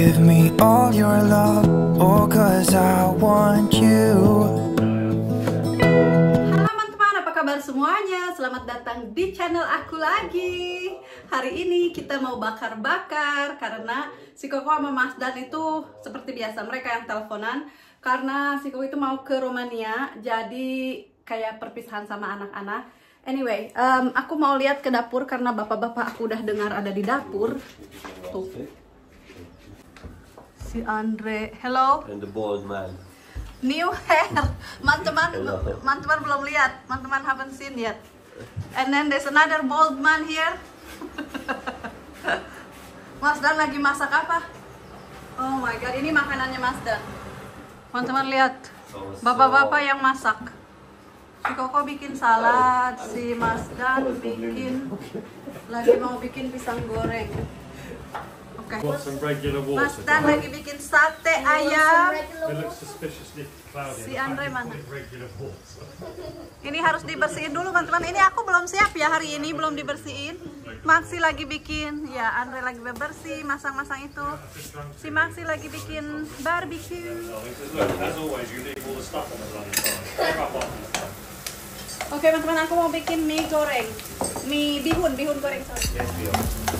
give me all your love, oh, cause I want you. Teman-teman, apa kabar semuanya? Selamat datang di channel aku lagi. Hari ini kita mau bakar-bakar karena si Koko sama Mas Dan itu seperti biasa mereka yang teleponan karena si Koko itu mau ke Romania jadi kayak perpisahan sama anak-anak. Anyway, em, aku mau lihat ke dapur karena bapak-bapak aku udah dengar ada di dapur. Tuh. Si Andre, hello. and the bald man. New hair. Teman-teman, Hello. teman-teman belum lihat. Teman-teman haven't seen yet. And then there's another bald man here. Mas Dan lagi masak apa? Oh my god, ini makanannya Mas Dan. Teman-teman lihat. Bapak-bapak yang masak. Si Koko bikin salad, si Mas Dan bikin lagi mau bikin pisang goreng. Oke. Want some regular water? Mas Dan lagi bikin sate ayam. It looks suspiciously cloudy. Si Andre mana? Regular water. Ini harus dibersihin dulu teman-teman. Ini aku belum siap ya hari ini, belum dibersihin. Maxi lagi bikin, ya Andre lagi bebersih, masang-masang itu. Si Maxi lagi bikin barbecue. Look, as always, you leave all the stuff on the bloody side. Pick up on this time. Oke teman-teman, aku mau bikin mie goreng. Mie bihun, bihun goreng sorry.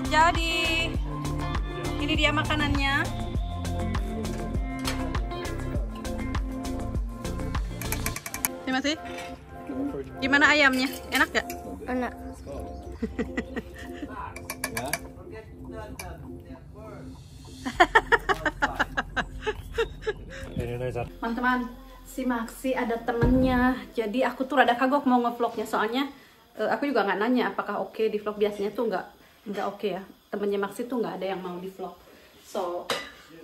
udah jadi. Ini dia makanannya. Terima kasih. Gimana ayamnya? Enak gak? Enak. Teman-teman, si Maxi ada temennya. Jadi aku tuh rada kagok mau ngevlognya soalnya eh, aku juga nggak nanya apakah oke di vlog biasanya tuh nggak nggak oke ya. Temennya Maxi tuh nggak ada yang mau di vlog. So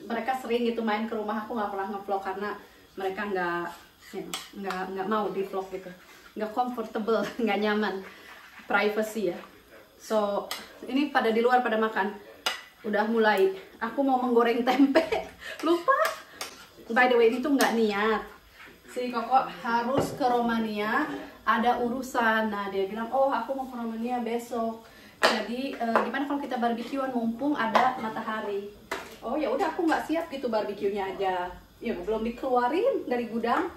mereka sering gitu main ke rumah aku nggak pernah ngevlog karena mereka nggak nggak nggak mau di vlog gitu. Nggak comfortable, nggak nyaman, privacy ya. So ini pada di luar pada makan. Udah mulai. Aku mau menggoreng tempe. Lupa by the way ini tuh nggak niat si Koko harus ke Romania ada urusan nah dia bilang oh aku mau ke Romania besok jadi eh, gimana kalau kita barbekyuan mumpung ada matahari? Oh ya udah aku nggak siap gitu barbekyunya aja. Ya belum dikeluarin dari gudang.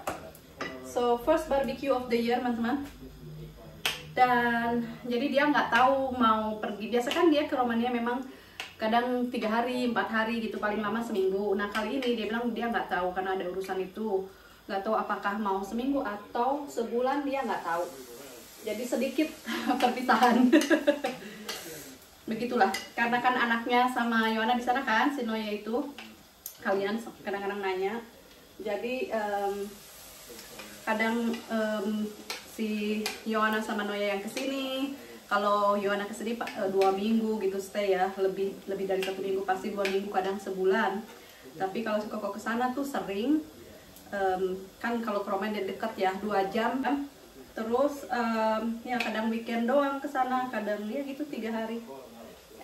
So first barbecue of the year teman-teman. Dan jadi dia nggak tahu mau pergi. Biasa kan dia ke Romania memang kadang tiga hari empat hari gitu paling lama seminggu. Nah kali ini dia bilang dia nggak tahu karena ada urusan itu. Nggak tahu apakah mau seminggu atau sebulan dia nggak tahu. Jadi sedikit perpisahan begitulah. Karena kan anaknya sama Yohana di sana kan si Noya itu. Kalian kadang-kadang nanya. Jadi em, kadang em, si Yohana sama Noya yang ke sini kalau Yohana ke sini eh, dua minggu gitu stay ya. Lebih lebih dari satu minggu pasti dua minggu kadang sebulan. Tapi kalau suka kok ke sana tuh sering em, kan kalau dia deket ya dua jam. Kan terus em, ya kadang weekend doang ke sana kadang ya gitu tiga hari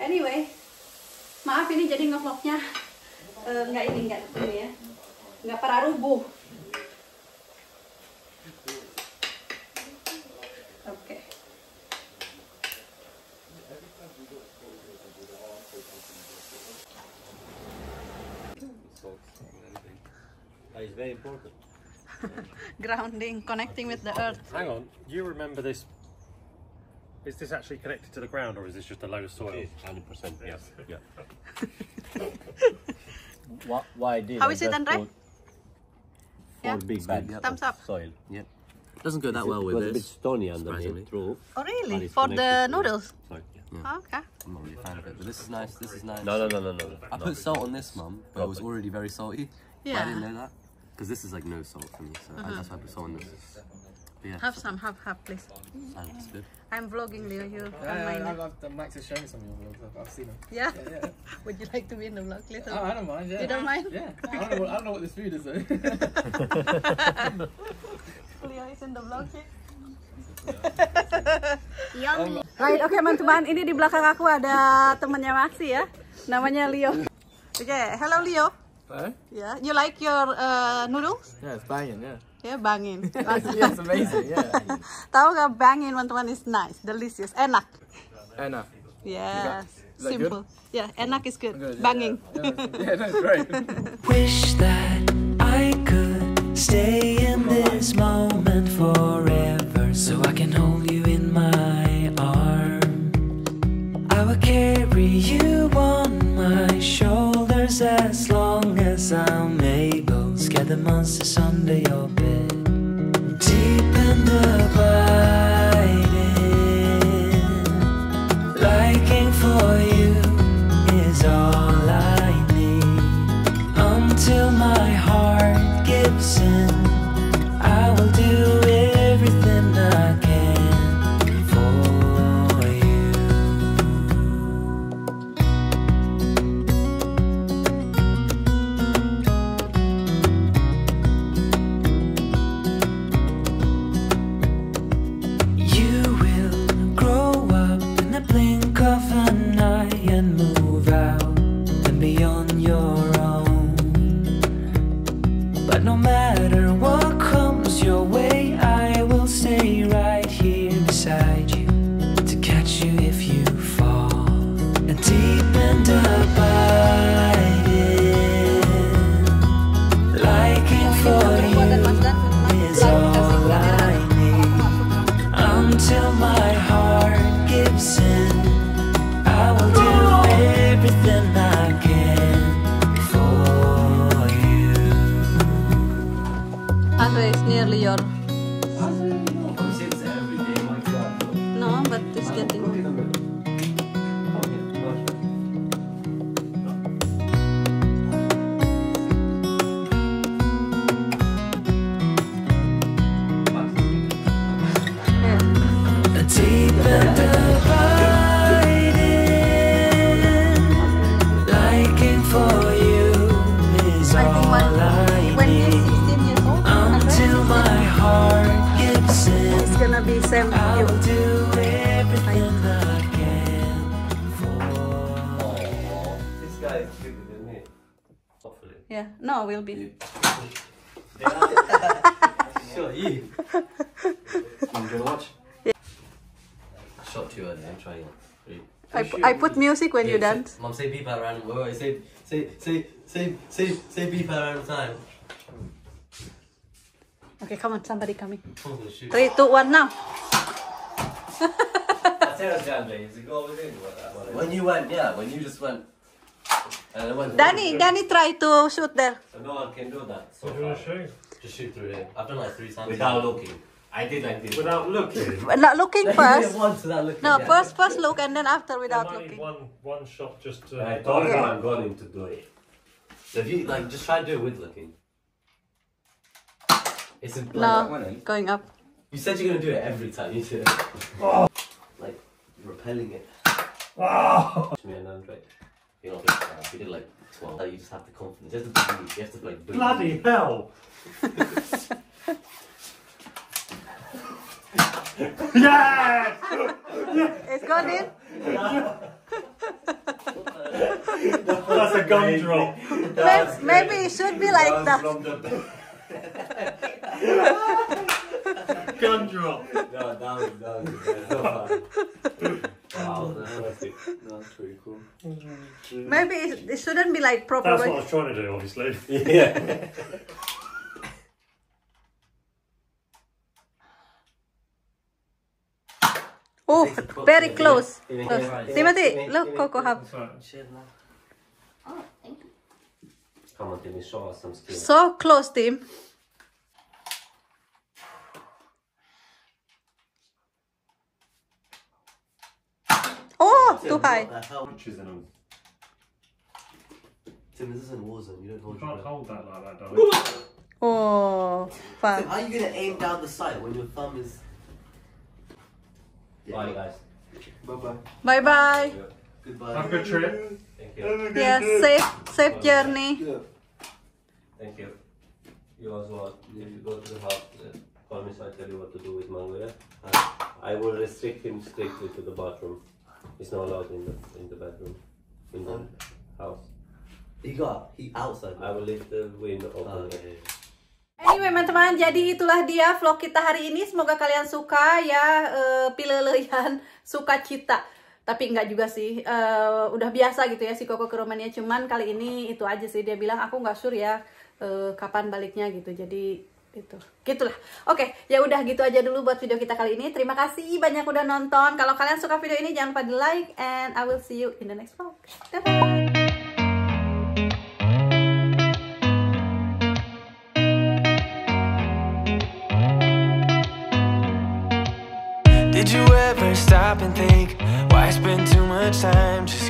anyway maaf ini jadi ngevlognya eh, nggak ini nggak ini ya nggak para rubuh oke That is very important. grounding connecting with the earth Hang on, you remember this? Is this actually connected to the ground or is this just a load of soil? It is 100%, yes. Yeah. Why, why did How I is it, just Andre? put Yeah? Big bags Thumbs up. soil. Yep. Doesn't go that well it with was a bit stony underneath, true. oh really for the connected to- noodles Sorry. Oh, okay I'm not really a fan of it, but this is nice. This is nice. No, no, no, no, no. I no. put salt on this, mum, but it was already very salty. But I didn't know that because this is like no salt for me, so I, that's why I put salt on this. Yeah. Have some, have, have, please. Sounds good. I'm vlogging Leo here. Yeah, on my yeah. I've, I've, Max has shown me some of your vlogs. I've, I've seen them. Yeah? Yeah, yeah. Would you like to be in the vlog later? Oh, I don't mind. Yeah. You don't mind? Yeah. I don't know. What, I don't know what this food is though. Leo is in the vlog here. Right, oke teman-teman, ini di belakang aku ada temannya Maxi ya, namanya Leo. Oke, hello Leo. Hello? Yeah, you like your uh, noodles? Yeah, it's banging. Yeah. Ya, bangin. yeah, it's amazing. Yeah. Tahu nggak bangin teman-teman is nice, delicious, enak. Enough. Yes, is that simple. Yeah, enak is good. Good, yeah, Banging. Yeah, yeah, no, it's great. Wish that I could stay in this moment forever so I can hold you in my arms. I will carry you on my shoulders as long as I'm able. Scare the monsters under your bed. Yeah, no, will be. Sure, you. Mum, do you want to watch? I shot too early. I'm trying it. I, pu- I put music when you Yeah, say- dance. Mum, say beep at random. Wait, wait, say, say, say, say, say, say beep at random time. Okay, come on, somebody coming. I'm gonna. Three, two, one, now. I tell us, Janley, is it go within what that one? When you went, yeah, when you just went. And it went. Danny, Danny, try to shoot there. So no one can do that so you want far. to show? Just shoot through here. I've done like three times. Without looking. I did like this. Without looking. Not looking first. it once without looking. No, yeah. first, first look and then after without might looking. one, one shot just to. I told you I'm going to do it. So if you like, just try to do it with looking. It's a, like, No, going up. You said you're gonna do it every time you do oh. it. Like repelling it. Oh. Me and Andre. You know, if you did like twelve, you just have the confidence. You have to believe. You have to like believe. Bloody hell! yes! It's gone in. That's a gun drop. Maybe, maybe it should be like that. From the drop. No, that was, that was so fun. Wow, that was. That's pretty cool. Mm-hmm. Maybe it, it shouldn't be like proper. That's what I was trying to do, obviously. Yeah. Oh, very close. Yeah. close. Yeah. Timothy, look, Coco have oh, Come on, Timmy, show us some skill. so close, Tim. Oh, too high. What the hell? Tim, this isn't Warzone. You don't hold You can't breath. hold that like that, darling. Oh, How are you gonna aim down the sight when your thumb is? Bye, guys. Bye bye. Bye bye. Goodbye. Have a good trip. Thank you. Yes, safe safe journey. Yeah. Thank you. You also, if you go to the house, call me so I tell you what to do with Mango, yeah? Uh, I will restrict him strictly to the bathroom. He's not allowed in the in the bedroom, in the house. He got he outside. I will leave the window open. Anyway teman-teman, jadi itulah dia vlog kita hari ini. Semoga kalian suka ya eh, pileleyan sukacita. Tapi enggak juga sih, eh, udah biasa gitu ya si Koko ke Romania. Cuman kali ini itu aja sih dia bilang aku nggak sure ya eh, kapan baliknya gitu. Jadi itu, gitulah. Oke, ya udah gitu aja dulu buat video kita kali ini. Terima kasih banyak udah nonton. Kalau kalian suka video ini jangan lupa di like and I will see you in the next vlog. Dadah. Did you ever stop and think why spend too much time just